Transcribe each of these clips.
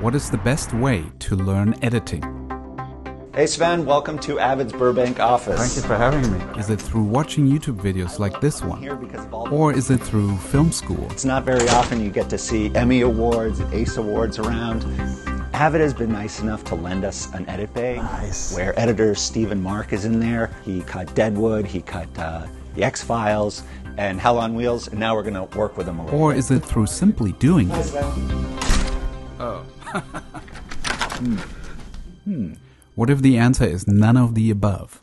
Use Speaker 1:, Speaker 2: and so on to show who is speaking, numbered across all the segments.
Speaker 1: what is the best way to learn editing?
Speaker 2: Hey Sven, welcome to Avid's Burbank office.
Speaker 1: Thank you for having me. Is it through watching YouTube videos like this one?
Speaker 2: Here because of all
Speaker 1: Or is it through film school?
Speaker 2: It's not very often you get to see Emmy Awards and ACE Awards around. Avid has been nice enough to lend us an edit bay
Speaker 3: Nice.
Speaker 2: where editor Stephen Mark is in there. He cut Deadwood, he cut uh, The X Files, and Hell on Wheels, and now we're going to work with him a little
Speaker 1: Or
Speaker 2: bit.
Speaker 1: is it through simply doing it? What if the answer is none of the above?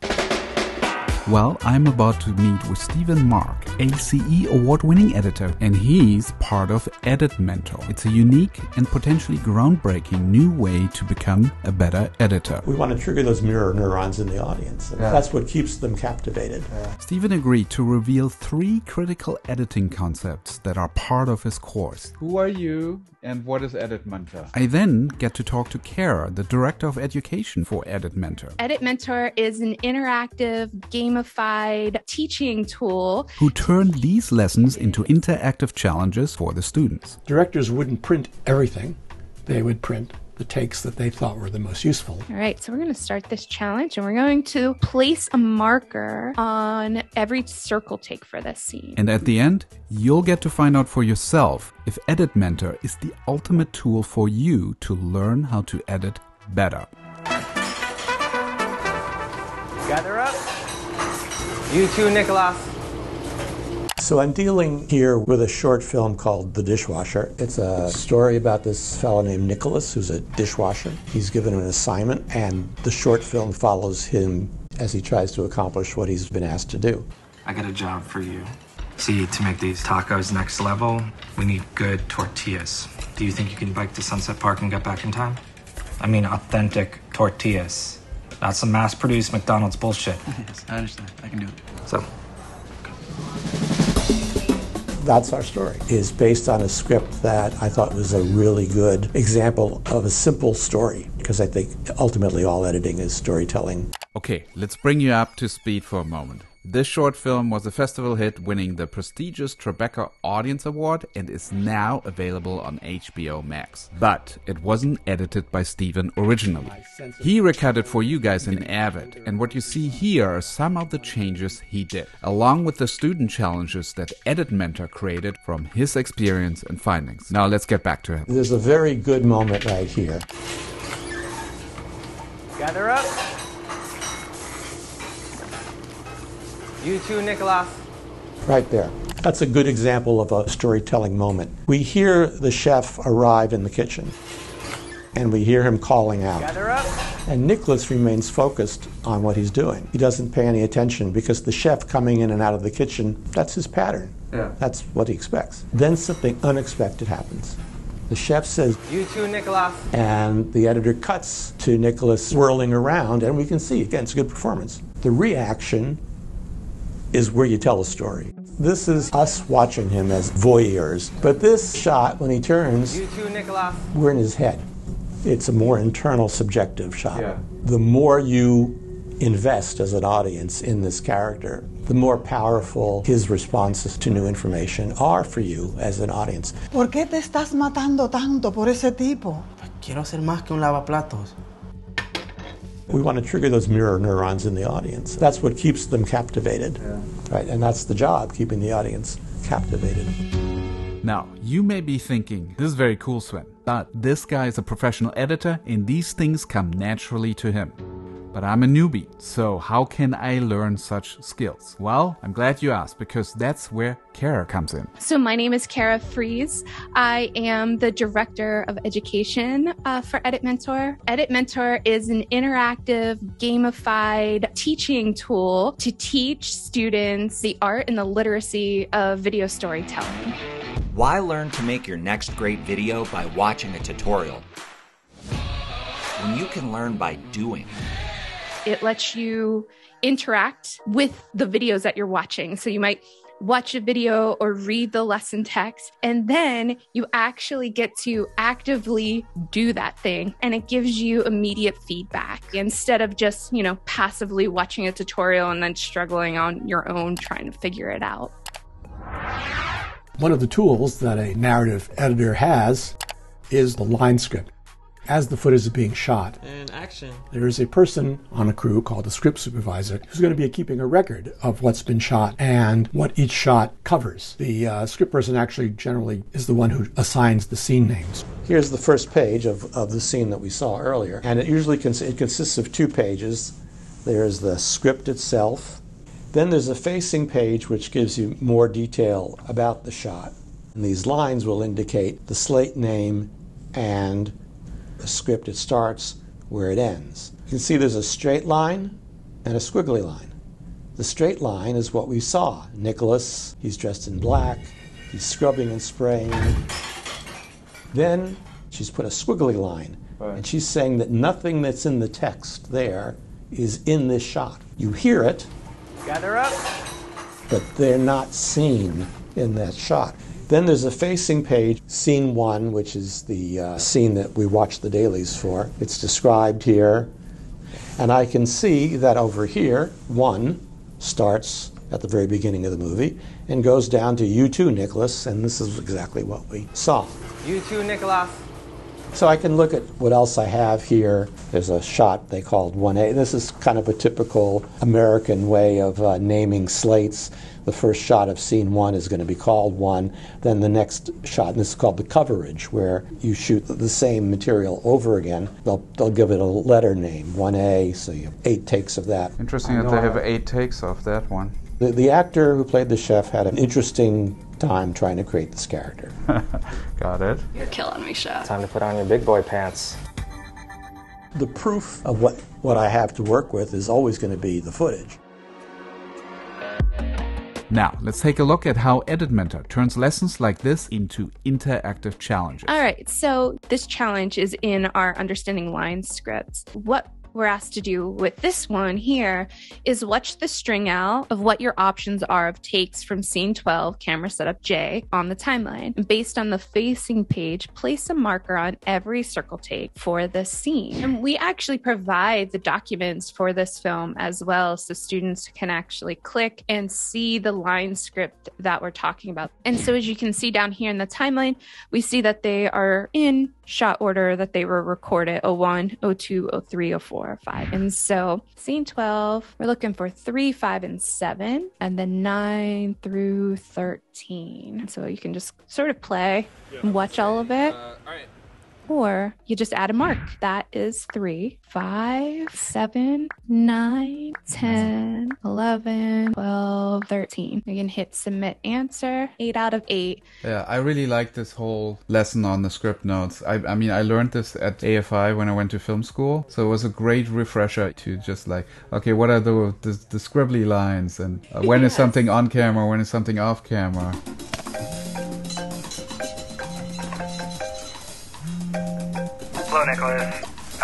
Speaker 1: Well, I'm about to meet with Stephen Mark, ACE award winning editor, and he's part of Edit Mentor. It's a unique and potentially groundbreaking new way to become a better editor.
Speaker 3: We want to trigger those mirror neurons in the audience. That's what keeps them captivated.
Speaker 1: Stephen agreed to reveal three critical editing concepts that are part of his course.
Speaker 4: Who are you and what is Edit Mentor?
Speaker 1: I then get to talk to Kara, the director of education for Edit Mentor,
Speaker 5: Edit Mentor is an interactive, gamified teaching tool.
Speaker 1: who turned these lessons into interactive challenges for the students.
Speaker 6: Directors wouldn't print everything. They would print the takes that they thought were the most useful.
Speaker 5: All right, so we're going to start this challenge and we're going to place a marker on every circle take for this scene.
Speaker 1: And at the end, you'll get to find out for yourself if Edit Mentor is the ultimate tool for you to learn how to edit better.
Speaker 7: Gather up. You too, Nicholas.
Speaker 3: So I'm dealing here with a short film called The Dishwasher. It's a story about this fellow named Nicholas who's a dishwasher. He's given an assignment, and the short film follows him as he tries to accomplish what he's been asked to do.
Speaker 8: I got a job for you. See, to make these tacos next level, we need good tortillas. Do you think you can bike to Sunset Park and get back in time? I mean, authentic tortillas. Not some mass produced McDonald's bullshit.
Speaker 9: Yes, I understand. I can do it.
Speaker 8: So,
Speaker 3: That's our story. Is based on a script that I thought was a really good example of a simple story because I think ultimately all editing is storytelling.
Speaker 1: Okay, let's bring you up to speed for a moment. This short film was a festival hit, winning the prestigious Tribeca Audience Award and is now available on HBO Max. But it wasn't edited by Stephen originally. He recut it for you guys in Avid, and what you see here are some of the changes he did, along with the student challenges that Edit Mentor created from his experience and findings. Now let's get back to him.
Speaker 3: There's a very good moment right here.
Speaker 7: Gather up. You too, Nicholas.
Speaker 3: Right there. That's a good example of a storytelling moment. We hear the chef arrive in the kitchen, and we hear him calling out.
Speaker 7: Gather up.
Speaker 3: And Nicholas remains focused on what he's doing. He doesn't pay any attention because the chef coming in and out of the kitchen, that's his pattern.
Speaker 4: Yeah.
Speaker 3: That's what he expects. Then something unexpected happens. The chef says,
Speaker 7: You too, Nicholas.
Speaker 3: and the editor cuts to Nicholas swirling around, and we can see, again, it's a good performance. The reaction is where you tell a story. This is us watching him as voyeurs. But this shot, when he turns,
Speaker 7: You too, Nicholas.
Speaker 3: we're in his head. It's a more internal, subjective shot.
Speaker 4: Yeah.
Speaker 3: The more you invest as an audience in this character, the more powerful his responses to new information are for you as an audience.
Speaker 10: ¿Por qué te estás matando tanto por ese tipo?
Speaker 9: Quiero ser más que un lavaplatos.
Speaker 3: We want to trigger those mirror neurons in the audience. That's what keeps them captivated. Right? And that's the job, keeping the audience captivated.
Speaker 1: Now, you may be thinking, this is very cool, Sven, but this guy is a professional editor and these things come naturally to him. But I'm a newbie, so how can I learn such skills? Well, I'm glad you asked because that's where Kara comes in.
Speaker 5: So, my name is Kara Fries. I am the Director of Education uh, for Edit Mentor. Edit Mentor is an interactive, gamified teaching tool to teach students the art and the literacy of video storytelling.
Speaker 11: Why learn to make your next great video by watching a tutorial? When you can learn by doing.
Speaker 5: It lets you interact with the videos that you're watching. So, you might watch a video or read the lesson text, and then you actually get to actively do that thing. And it gives you immediate feedback instead of just, you know, passively watching a tutorial and then struggling on your own trying to figure it out.
Speaker 6: One of the tools that a narrative editor has is the line script. As the footage is being shot,
Speaker 7: And action.
Speaker 6: there is a person on a crew called the script supervisor who's going to be keeping a record of what's been shot and what each shot covers. The uh, script person actually generally is the one who assigns the scene names.
Speaker 3: Here's the first page of, of the scene that we saw earlier, and it usually cons- it consists of two pages. There's the script itself, then there's a facing page which gives you more detail about the shot. And these lines will indicate the slate name and the script it starts, where it ends. You can see there's a straight line and a squiggly line. The straight line is what we saw. Nicholas, he's dressed in black, he's scrubbing and spraying. Then she's put a squiggly line, and she's saying that nothing that's in the text there is in this shot. You hear it,
Speaker 7: Gather up.
Speaker 3: but they're not seen in that shot. Then there's a facing page, scene one, which is the uh, scene that we watch the dailies for. It's described here. And I can see that over here, one starts at the very beginning of the movie and goes down to you too, Nicholas, and this is exactly what we saw.
Speaker 7: You too, Nicholas.
Speaker 3: So I can look at what else I have here. There's a shot they called 1A. This is kind of a typical American way of uh, naming slates. The first shot of scene one is going to be called one. Then the next shot, and this is called the coverage, where you shoot the same material over again. They'll, they'll give it a letter name, 1A, so you have eight takes of that.
Speaker 4: Interesting that they have eight takes of that one.
Speaker 3: The, the actor who played the chef had an interesting time trying to create this character.
Speaker 4: Got it.
Speaker 12: You're killing me, chef.
Speaker 8: Time to put on your big boy pants.
Speaker 3: The proof of what, what I have to work with is always going to be the footage.
Speaker 1: Now, let's take a look at how Edit Mentor turns lessons like this into interactive challenges.
Speaker 5: All right, so this challenge is in our Understanding Lines scripts. What we're asked to do with this one here is watch the string out of what your options are of takes from scene 12, camera setup J, on the timeline. And based on the facing page, place a marker on every circle take for the scene. And we actually provide the documents for this film as well, so students can actually click and see the line script that we're talking about. And so as you can see down here in the timeline, we see that they are in shot order that they were recorded 01, 02, 03, 04, 05. And so scene 12, we're looking for 3, 5, and 7, and then 9 through 13. So you can just sort of play and watch all of it. Uh, Or you just add a mark. That is 3, 5, 7, 9, 10, 11, 12, 13. You can hit submit answer. 8 out of 8.
Speaker 4: Yeah, I really like this whole lesson on the script notes. I, I mean, I learned this at AFI when I went to film school, so it was a great refresher to just like, okay, what are the the, the scribbly lines, and uh, when is
Speaker 5: Yes.
Speaker 4: something on camera, when is something off camera.
Speaker 13: Hello, Nicholas.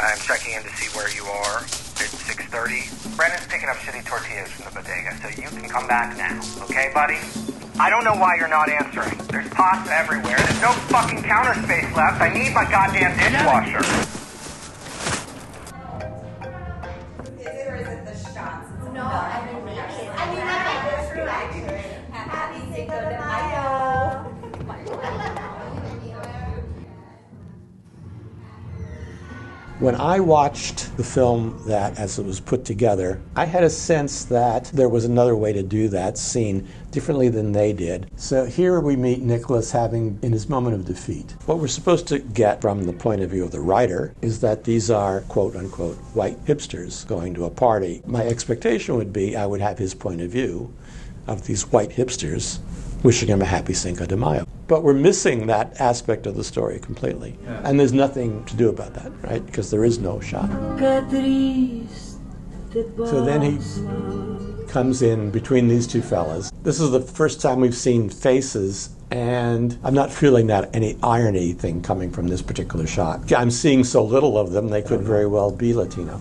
Speaker 13: I'm checking in to see where you are. It's 6.30. Brandon's picking up shitty tortillas from the bodega, so you can come back now. Okay, buddy? I don't know why you're not answering. There's pots everywhere. There's no fucking counter space left. I need my goddamn dishwasher.
Speaker 3: When I watched the film that as it was put together, I had a sense that there was another way to do that scene differently than they did. So here we meet Nicholas having in his moment of defeat. What we're supposed to get from the point of view of the writer is that these are quote unquote white hipsters going to a party. My expectation would be I would have his point of view of these white hipsters wishing him a happy Cinco de Mayo. But we're missing that aspect of the story completely. And there's nothing to do about that, right? Because there is no shot. So then he comes in between these two fellas. This is the first time we've seen faces, and I'm not feeling that any irony thing coming from this particular shot. I'm seeing so little of them, they could very well be Latino.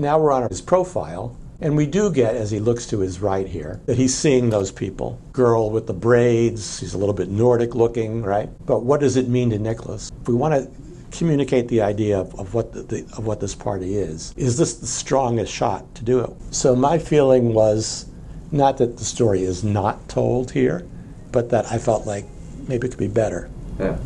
Speaker 3: Now we're on his profile, and we do get, as he looks to his right here, that he's seeing those people. Girl with the braids, he's a little bit Nordic looking, right? But what does it mean to Nicholas? If we want to communicate the idea of, of what the, the, of what this party is, is this the strongest shot to do it? So my feeling was Not that the story is not told here, but that I felt like maybe it could be better.
Speaker 4: Yeah.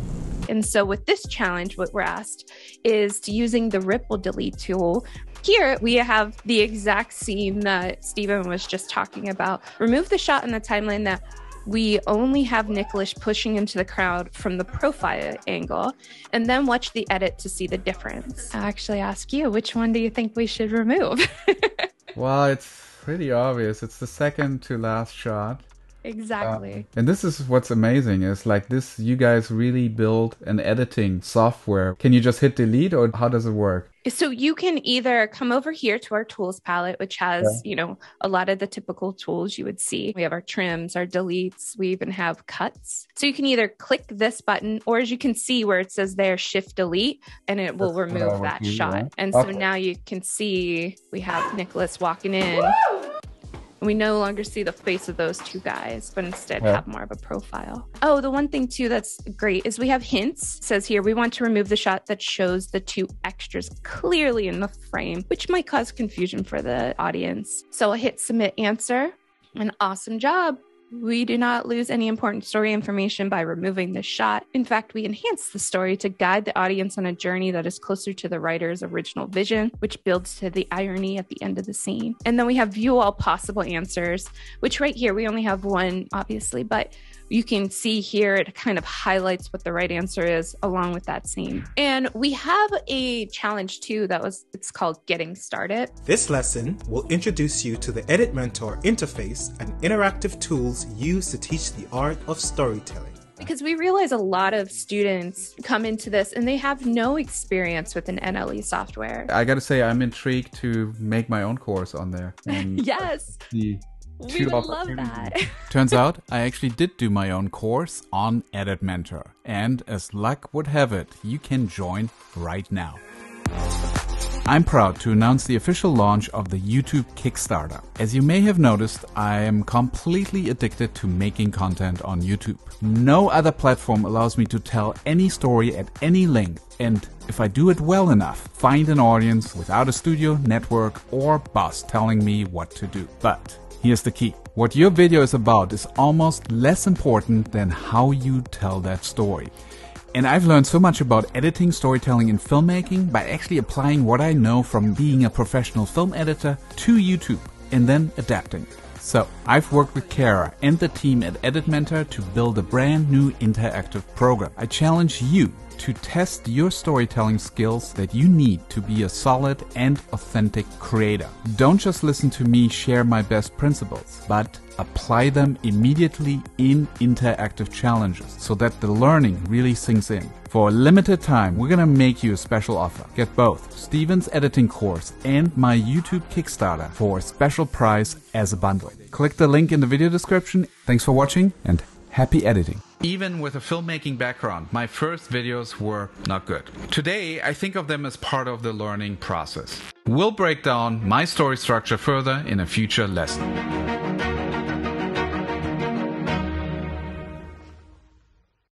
Speaker 5: And so with this challenge, what we're asked is to using the ripple delete tool. Here we have the exact scene that Stephen was just talking about. Remove the shot in the timeline that we only have Nicholas pushing into the crowd from the profile angle, and then watch the edit to see the difference. I actually ask you, which one do you think we should remove?
Speaker 4: well, it's pretty obvious. It's the second to last shot.
Speaker 5: Exactly.
Speaker 4: Uh, and this is what's amazing is like this you guys really build an editing software. Can you just hit delete or how does it work?
Speaker 5: So you can either come over here to our tools palette, which has, yeah. you know, a lot of the typical tools you would see. We have our trims, our deletes, we even have cuts. So you can either click this button or as you can see where it says there shift delete and it will That's remove that shot. And okay. so now you can see we have Nicholas walking in. Woo! We no longer see the face of those two guys, but instead yeah. have more of a profile. Oh, the one thing too that's great is we have hints. It says here we want to remove the shot that shows the two extras clearly in the frame, which might cause confusion for the audience. So I'll hit submit answer. An awesome job. We do not lose any important story information by removing this shot. In fact, we enhance the story to guide the audience on a journey that is closer to the writer's original vision, which builds to the irony at the end of the scene. And then we have view all possible answers, which right here we only have one, obviously, but you can see here it kind of highlights what the right answer is along with that scene. And we have a challenge too that was it's called getting started.
Speaker 12: This lesson will introduce you to the Edit Mentor interface and interactive tools used to teach the art of storytelling
Speaker 5: because we realize a lot of students come into this and they have no experience with an NLE software.
Speaker 4: I got to say, I'm intrigued to make my own course on there.
Speaker 5: yes.
Speaker 4: The
Speaker 5: we would love that.
Speaker 1: Turns out I actually did do my own course on Edit Mentor. And as luck would have it, you can join right now. I'm proud to announce the official launch of the YouTube Kickstarter. As you may have noticed, I am completely addicted to making content on YouTube. No other platform allows me to tell any story at any length and, if I do it well enough, find an audience without a studio, network, or boss telling me what to do. But Here's the key. What your video is about is almost less important than how you tell that story. And I've learned so much about editing, storytelling, and filmmaking by actually applying what I know from being a professional film editor to YouTube and then adapting. So, I've worked with Kara and the team at Edit Mentor to build a brand new interactive program. I challenge you to test your storytelling skills that you need to be a solid and authentic creator. Don't just listen to me share my best principles, but apply them immediately in interactive challenges so that the learning really sinks in. For a limited time, we're gonna make you a special offer. Get both Stephen's editing course and my YouTube Kickstarter for a special price as a bundle. Click the link in the video description. Thanks for watching and happy editing. Even with a filmmaking background, my first videos were not good. Today, I think of them as part of the learning process. We'll break down my story structure further in a future lesson.